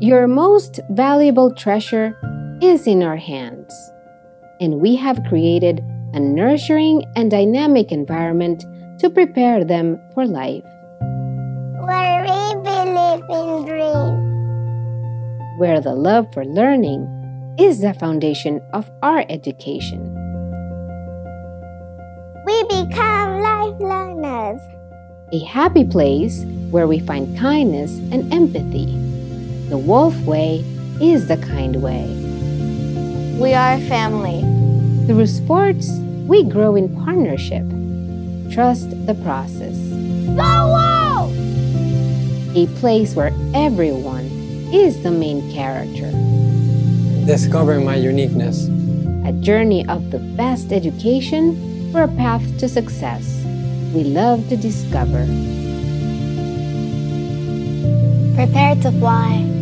Your most valuable treasure is in our hands, and we have created a nurturing and dynamic environment to prepare them for life. Where we believe in dreams. Where the love for learning is the foundation of our education. We become life learners. A happy place where we find kindness and empathy. The Wolf Way is the kind way. We are a family. Through sports, we grow in partnership. Trust the process. Go Wolf! A place where everyone is the main character. Discovering my uniqueness. A journey of the best education for a path to success. We love to discover. Prepare to fly.